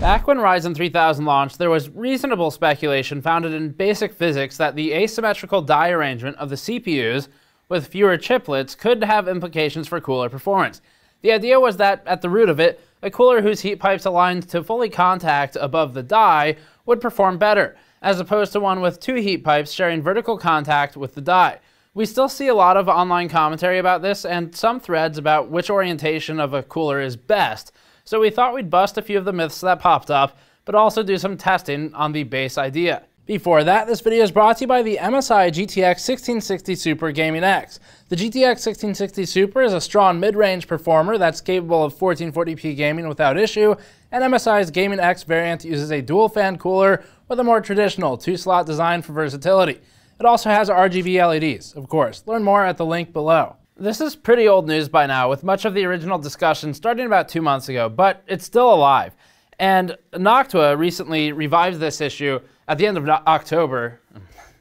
Back when Ryzen 3000 launched, there was reasonable speculation founded in basic physics that the asymmetrical die arrangement of the CPUs with fewer chiplets could have implications for cooler performance. The idea was that, at the root of it, a cooler whose heat pipes aligned to fully contact above the die would perform better, as opposed to one with two heat pipes sharing vertical contact with the die. We still see a lot of online commentary about this and some threads about which orientation of a cooler is best, so we thought we'd bust a few of the myths that popped up, but also do some testing on the base idea. Before that, this video is brought to you by the MSI GTX 1660 Super Gaming X. The GTX 1660 Super is a strong mid-range performer that's capable of 1440p gaming without issue, and MSI's Gaming X variant uses a dual fan cooler with a more traditional two-slot design for versatility. It also has RGB LEDs, of course. Learn more at the link below. This is pretty old news by now, with much of the original discussion starting about two months ago, but it's still alive. And Noctua recently revived this issue at the end of no October,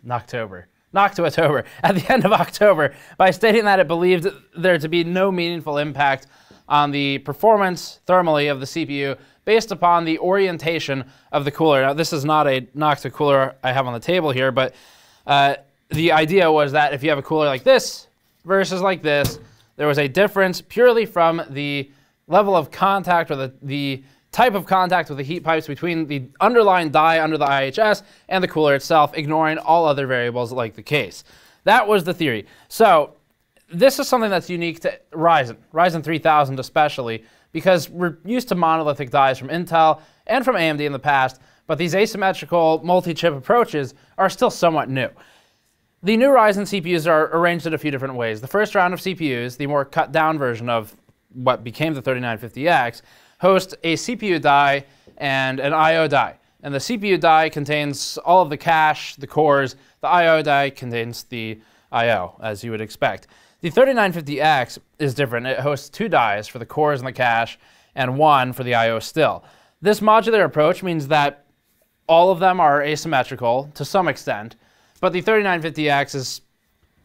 October, Noctober, at the end of October, by stating that it believed there to be no meaningful impact on the performance thermally of the CPU based upon the orientation of the cooler. Now, this is not a Noctua cooler I have on the table here, but uh, the idea was that if you have a cooler like this, versus like this, there was a difference purely from the level of contact or the, the type of contact with the heat pipes between the underlying die under the IHS and the cooler itself, ignoring all other variables like the case. That was the theory. So this is something that's unique to Ryzen, Ryzen 3000 especially, because we're used to monolithic dies from Intel and from AMD in the past, but these asymmetrical multi-chip approaches are still somewhat new. The new Ryzen CPUs are arranged in a few different ways. The first round of CPUs, the more cut down version of what became the 3950X, host a CPU die and an I.O. die. And the CPU die contains all of the cache, the cores. The I.O. die contains the I.O., as you would expect. The 3950X is different. It hosts two dies for the cores and the cache, and one for the I.O. still. This modular approach means that all of them are asymmetrical to some extent, but the 3950X is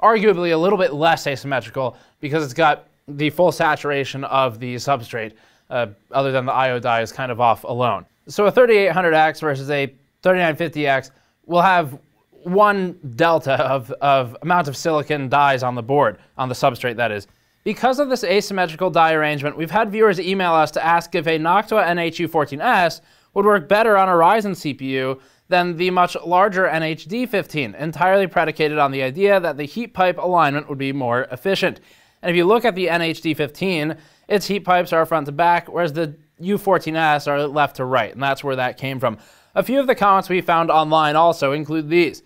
arguably a little bit less asymmetrical because it's got the full saturation of the substrate, uh, other than the I.O. die is kind of off alone. So a 3800X versus a 3950X will have one delta of, of amount of silicon dies on the board, on the substrate that is. Because of this asymmetrical die arrangement, we've had viewers email us to ask if a Noctua NH-U14S would work better on a Ryzen CPU than the much larger NHD15, entirely predicated on the idea that the heat pipe alignment would be more efficient. And if you look at the NHD15, its heat pipes are front to back, whereas the U14S are left to right, and that's where that came from. A few of the comments we found online also include these.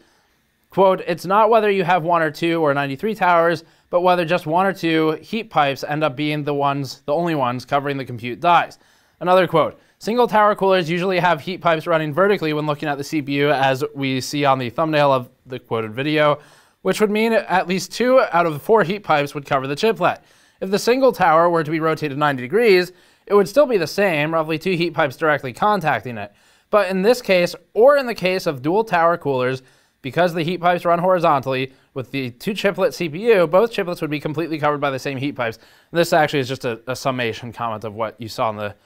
Quote, it's not whether you have one or two or 93 towers, but whether just one or two heat pipes end up being the ones, the only ones covering the compute dies. Another quote, Single tower coolers usually have heat pipes running vertically when looking at the CPU as we see on the thumbnail of the quoted video, which would mean at least two out of the four heat pipes would cover the chiplet. If the single tower were to be rotated 90 degrees, it would still be the same, roughly two heat pipes directly contacting it. But in this case, or in the case of dual tower coolers, because the heat pipes run horizontally, with the two chiplet CPU, both chiplets would be completely covered by the same heat pipes. This actually is just a, a summation comment of what you saw in the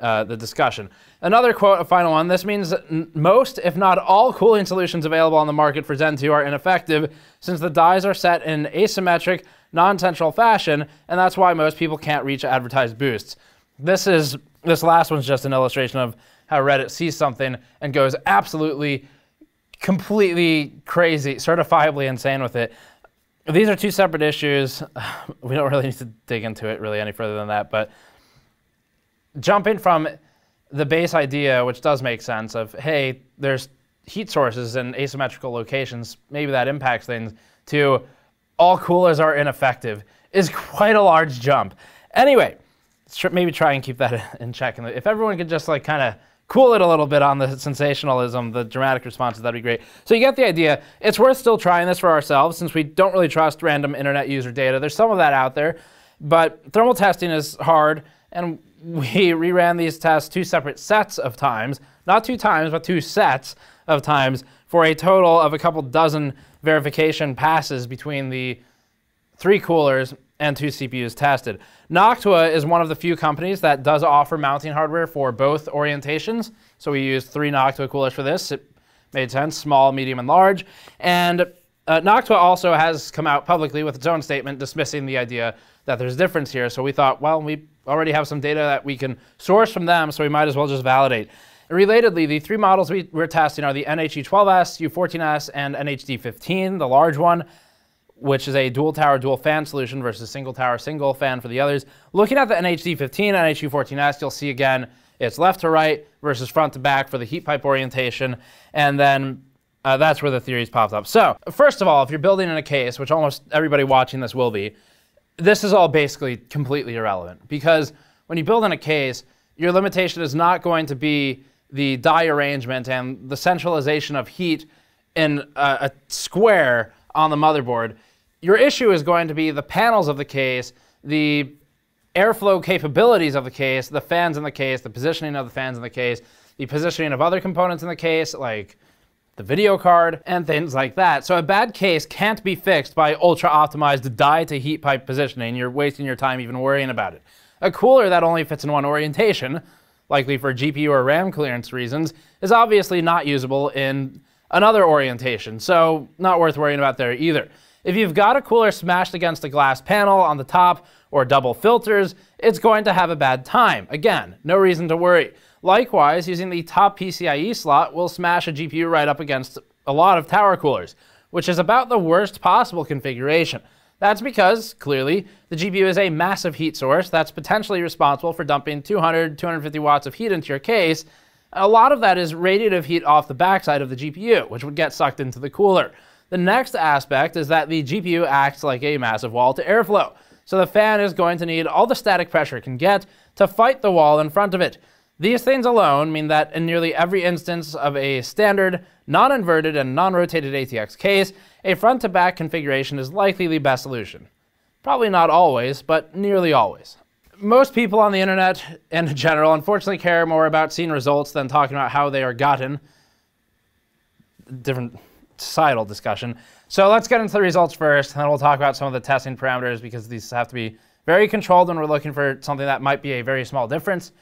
uh, the discussion. Another quote, a final one. This means that most, if not all, cooling solutions available on the market for Zen 2 are ineffective since the dies are set in asymmetric, non-central fashion, and that's why most people can't reach advertised boosts. This is this last one's just an illustration of how Reddit sees something and goes absolutely, completely crazy, certifiably insane with it. These are two separate issues. We don't really need to dig into it really any further than that, but jumping from the base idea, which does make sense, of hey, there's heat sources in asymmetrical locations, maybe that impacts things, to all coolers are ineffective, is quite a large jump. Anyway, maybe try and keep that in check. And if everyone could just like kind of cool it a little bit on the sensationalism, the dramatic responses, that'd be great. So you get the idea. It's worth still trying this for ourselves since we don't really trust random internet user data. There's some of that out there, but thermal testing is hard, and we reran these tests two separate sets of times, not two times, but two sets of times for a total of a couple dozen verification passes between the three coolers and two CPUs tested. Noctua is one of the few companies that does offer mounting hardware for both orientations. So we used three Noctua coolers for this. It made sense, small, medium, and large. And uh, Noctua also has come out publicly with its own statement dismissing the idea that there's a difference here. So we thought, well, we already have some data that we can source from them, so we might as well just validate. Relatedly, the three models we, are testing are the NHU12S, U14S, and NHD15, the large one, which is a dual tower, dual fan solution versus single tower, single fan for the others. Looking at the NHD15, NHU14S, you'll see again it's left to right versus front to back for the heat pipe orientation, and then uh, that's where the theories popped up. So, first of all, if you're building in a case, which almost everybody watching this will be, this is all basically completely irrelevant because when you build in a case, your limitation is not going to be the die arrangement and the centralization of heat in a, a square on the motherboard. Your issue is going to be the panels of the case, the airflow capabilities of the case, the fans in the case, the positioning of the fans in the case, the positioning of other components in the case, like the video card, and things like that. So a bad case can't be fixed by ultra optimized die to heat pipe positioning. You're wasting your time even worrying about it. A cooler that only fits in one orientation likely for GPU or RAM clearance reasons, is obviously not usable in another orientation, so not worth worrying about there either. If you've got a cooler smashed against a glass panel on the top or double filters, it's going to have a bad time. Again, no reason to worry. Likewise, using the top PCIe slot will smash a GPU right up against a lot of tower coolers, which is about the worst possible configuration. That's because, clearly, the GPU is a massive heat source that's potentially responsible for dumping 200, 250 watts of heat into your case. A lot of that is radiative heat off the backside of the GPU, which would get sucked into the cooler. The next aspect is that the GPU acts like a massive wall to airflow. So the fan is going to need all the static pressure it can get to fight the wall in front of it. These things alone mean that in nearly every instance of a standard, non-inverted, and non-rotated ATX case, a front-to-back configuration is likely the best solution. Probably not always, but nearly always. Most people on the internet, and in general, unfortunately care more about seeing results than talking about how they are gotten. Different societal discussion. So let's get into the results first, and then we'll talk about some of the testing parameters because these have to be very controlled when we're looking for something that might be a very small difference.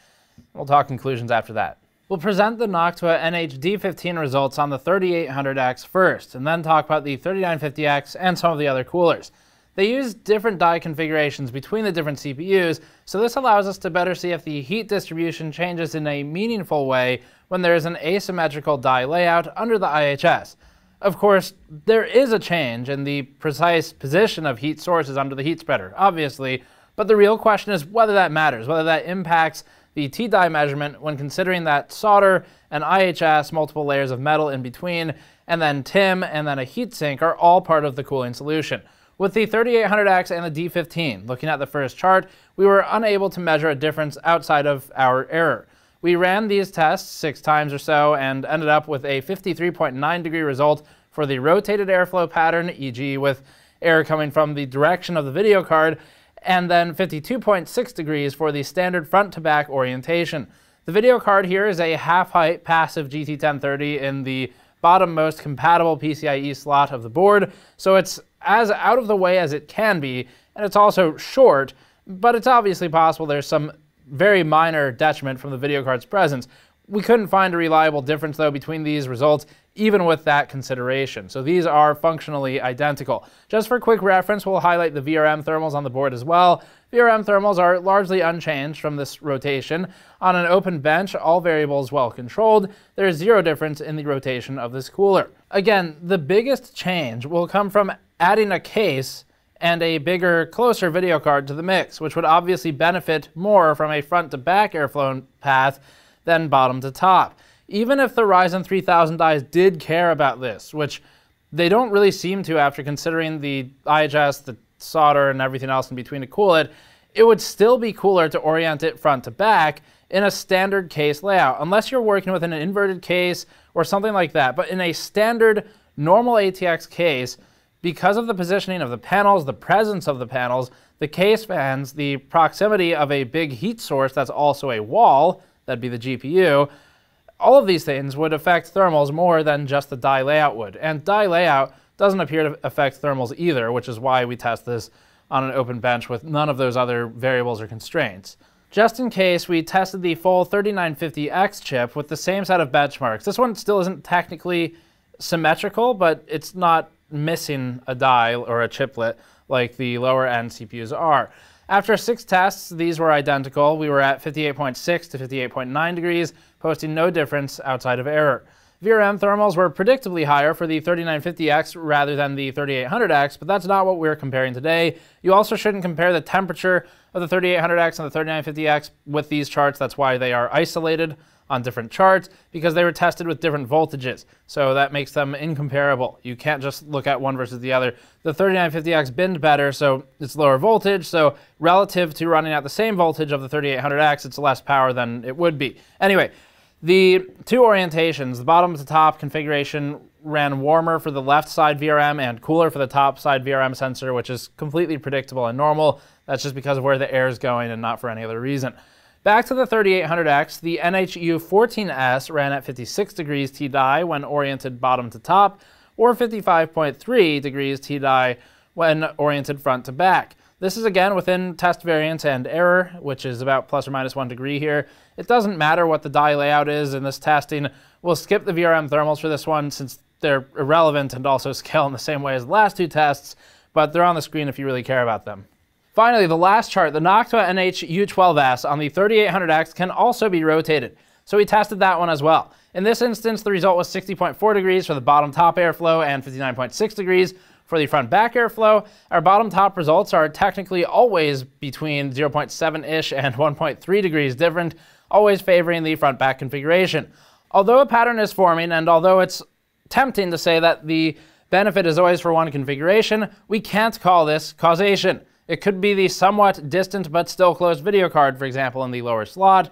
We'll talk conclusions after that. We'll present the Noctua NHD15 results on the 3800X first, and then talk about the 3950X and some of the other coolers. They use different die configurations between the different CPUs, so this allows us to better see if the heat distribution changes in a meaningful way when there is an asymmetrical die layout under the IHS. Of course, there is a change in the precise position of heat sources under the heat spreader, obviously, but the real question is whether that matters, whether that impacts the T-die measurement when considering that solder and IHS, multiple layers of metal in between, and then TIM and then a heatsink are all part of the cooling solution. With the 3800X and the D15, looking at the first chart, we were unable to measure a difference outside of our error. We ran these tests six times or so and ended up with a 53.9 degree result for the rotated airflow pattern, e.g. with air coming from the direction of the video card, and then 52.6 degrees for the standard front to back orientation. The video card here is a half-height passive GT1030 in the bottom most compatible PCIe slot of the board, so it's as out of the way as it can be, and it's also short, but it's obviously possible there's some very minor detriment from the video card's presence. We couldn't find a reliable difference, though, between these results, even with that consideration. So these are functionally identical. Just for quick reference, we'll highlight the VRM thermals on the board as well. VRM thermals are largely unchanged from this rotation. On an open bench, all variables well controlled, there is zero difference in the rotation of this cooler. Again, the biggest change will come from adding a case and a bigger, closer video card to the mix, which would obviously benefit more from a front to back airflow path than bottom to top. Even if the Ryzen 3000 dies did care about this, which they don't really seem to after considering the IHS, the solder, and everything else in between to cool it, it would still be cooler to orient it front to back in a standard case layout, unless you're working with an inverted case or something like that. But in a standard normal ATX case, because of the positioning of the panels, the presence of the panels, the case fans, the proximity of a big heat source that's also a wall, that'd be the GPU, all of these things would affect thermals more than just the die layout would. And die layout doesn't appear to affect thermals either, which is why we test this on an open bench with none of those other variables or constraints. Just in case, we tested the full 3950X chip with the same set of benchmarks. This one still isn't technically symmetrical, but it's not missing a die or a chiplet like the lower end CPUs are. After six tests, these were identical. We were at 58.6 to 58.9 degrees, posting no difference outside of error. VRM thermals were predictably higher for the 3950X rather than the 3800X, but that's not what we're comparing today. You also shouldn't compare the temperature of the 3800X and the 3950X with these charts. That's why they are isolated on different charts because they were tested with different voltages. So that makes them incomparable. You can't just look at one versus the other. The 3950X binned better, so it's lower voltage. So relative to running at the same voltage of the 3800X, it's less power than it would be. Anyway, the two orientations, the bottom to top configuration ran warmer for the left side VRM and cooler for the top side VRM sensor, which is completely predictable and normal. That's just because of where the air is going and not for any other reason. Back to the 3800X, the NHU 14S ran at 56 degrees T-die when oriented bottom to top, or 55.3 degrees T-die when oriented front to back. This is again within test variance and error, which is about plus or minus one degree here. It doesn't matter what the die layout is in this testing. We'll skip the VRM thermals for this one since they're irrelevant and also scale in the same way as the last two tests, but they're on the screen if you really care about them. Finally, the last chart, the Noctua NH-U12S on the 3800X can also be rotated. So we tested that one as well. In this instance, the result was 60.4 degrees for the bottom top airflow and 59.6 degrees for the front back airflow, our bottom top results are technically always between 0.7-ish and 1.3 degrees different, always favoring the front back configuration. Although a pattern is forming, and although it's tempting to say that the benefit is always for one configuration, we can't call this causation. It could be the somewhat distant but still closed video card, for example, in the lower slot,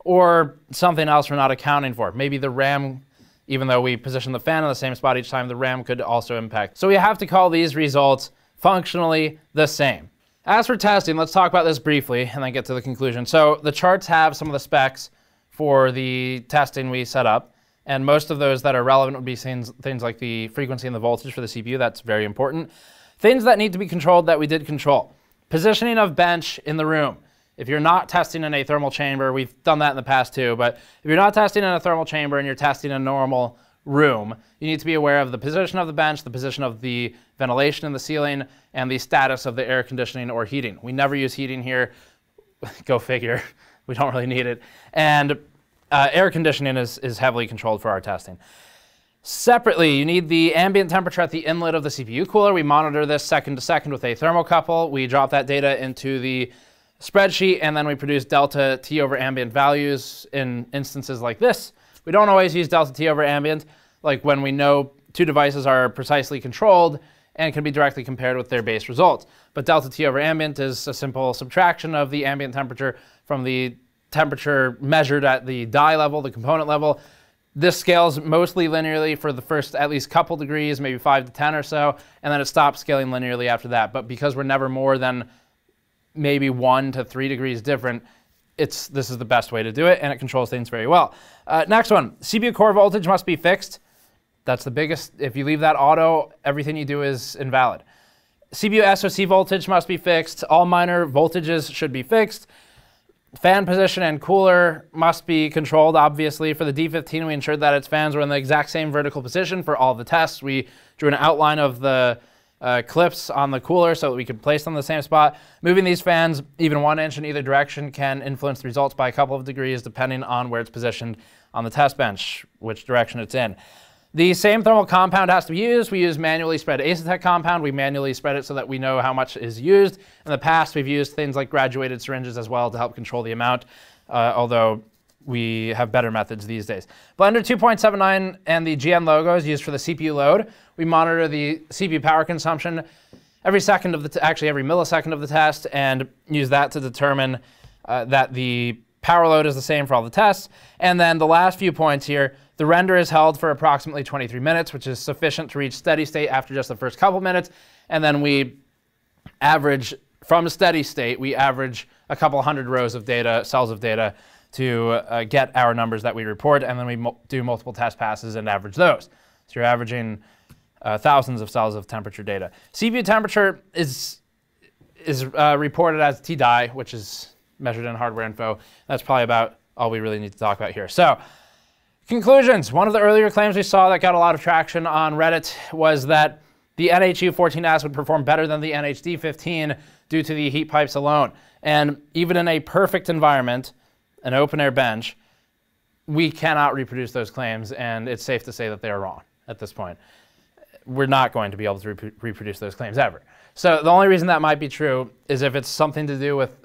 or something else we're not accounting for. Maybe the RAM even though we position the fan in the same spot each time, the RAM could also impact. So we have to call these results functionally the same. As for testing, let's talk about this briefly and then get to the conclusion. So the charts have some of the specs for the testing we set up. And most of those that are relevant would be things, things like the frequency and the voltage for the CPU. That's very important. Things that need to be controlled that we did control. Positioning of bench in the room. If you're not testing in a thermal chamber, we've done that in the past too, but if you're not testing in a thermal chamber and you're testing a normal room, you need to be aware of the position of the bench, the position of the ventilation in the ceiling, and the status of the air conditioning or heating. We never use heating here. Go figure. We don't really need it. And uh, air conditioning is, is heavily controlled for our testing. Separately, you need the ambient temperature at the inlet of the CPU cooler. We monitor this second to second with a thermocouple. We drop that data into the spreadsheet, and then we produce delta T over ambient values in instances like this. We don't always use delta T over ambient, like when we know two devices are precisely controlled and can be directly compared with their base results. But delta T over ambient is a simple subtraction of the ambient temperature from the temperature measured at the die level, the component level. This scales mostly linearly for the first at least couple degrees, maybe 5 to 10 or so, and then it stops scaling linearly after that. But because we're never more than maybe one to three degrees different, it's this is the best way to do it, and it controls things very well. Uh, next one, CPU core voltage must be fixed. That's the biggest. If you leave that auto, everything you do is invalid. CPU SOC voltage must be fixed. All minor voltages should be fixed. Fan position and cooler must be controlled, obviously. For the D15, we ensured that its fans were in the exact same vertical position for all the tests. We drew an outline of the uh, clips on the cooler so that we can place them in the same spot. Moving these fans even one inch in either direction can influence the results by a couple of degrees depending on where it's positioned on the test bench, which direction it's in. The same thermal compound has to be used. We use manually spread Asetek compound. We manually spread it so that we know how much is used. In the past, we've used things like graduated syringes as well to help control the amount, uh, although we have better methods these days. Blender 2.79 and the GN logo is used for the CPU load. We monitor the CPU power consumption every second of the, actually every millisecond of the test and use that to determine uh, that the power load is the same for all the tests. And then the last few points here, the render is held for approximately 23 minutes, which is sufficient to reach steady state after just the first couple minutes. And then we average, from a steady state, we average a couple hundred rows of data, cells of data, to uh, get our numbers that we report, and then we mo do multiple test passes and average those. So you're averaging uh, thousands of cells of temperature data. CPU temperature is is uh, reported as T-die, which is measured in HWiNFO. That's probably about all we really need to talk about here. So, conclusions. One of the earlier claims we saw that got a lot of traction on Reddit was that the NHU 14S would perform better than the NHD 15 due to the heat pipes alone. And even in a perfect environment, an open air bench, we cannot reproduce those claims, and it's safe to say that they are wrong at this point. We're not going to be able to rep- reproduce those claims ever. So the only reason that might be true is if it's something to do with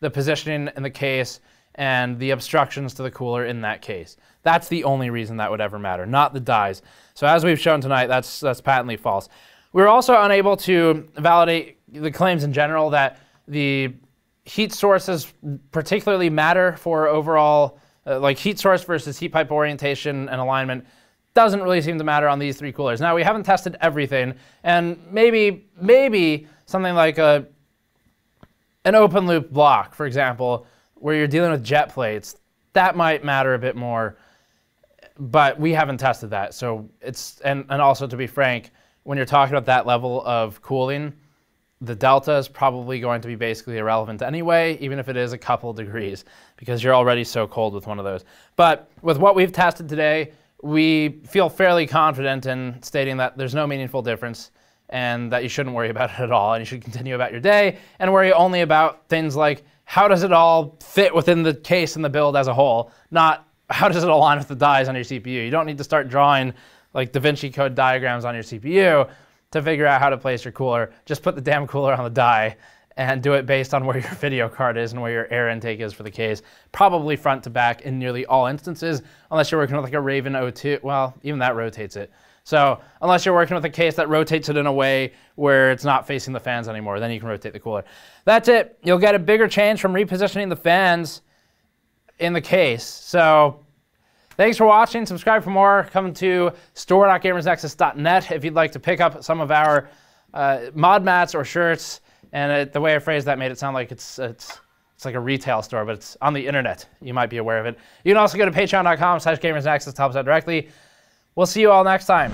the positioning in the case and the obstructions to the cooler in that case. That's the only reason that would ever matter, not the dies. So as we've shown tonight, that's that's patently false. We were also unable to validate the claims in general that the heat sources particularly matter for overall, uh, like heat source versus heat pipe orientation and alignment doesn't really seem to matter on these three coolers. Now we haven't tested everything, and maybe maybe something like a an open loop block, for example, where you're dealing with jet plates, that might matter a bit more. But we haven't tested that, so it's and and also to be frank, when you're talking about that level of cooling, the delta is probably going to be basically irrelevant anyway, even if it is a couple degrees, because you're already so cold with one of those. But with what we've tested today, we feel fairly confident in stating that there's no meaningful difference and that you shouldn't worry about it at all and you should continue about your day and worry only about things like how does it all fit within the case and the build as a whole, not how does it align with the dies on your CPU. You don't need to start drawing like Da Vinci Code diagrams on your CPU to figure out how to place your cooler. Just put the damn cooler on the die and do it based on where your video card is and where your air intake is for the case. Probably front to back in nearly all instances, unless you're working with like a Raven O2. Well, even that rotates it. So unless you're working with a case that rotates it in a way where it's not facing the fans anymore, then you can rotate the cooler. That's it. You'll get a bigger change from repositioning the fans in the case. So Thanks for watching. Subscribe for more. Come to store.gamersnexus.net if you'd like to pick up some of our uh, mod mats or shirts. And it, the way I phrased that made it sound like it's, it's, it's like a retail store, but it's on the internet. You might be aware of it. You can also go to patreon.com slash gamersnexus to help us out directly. We'll see you all next time.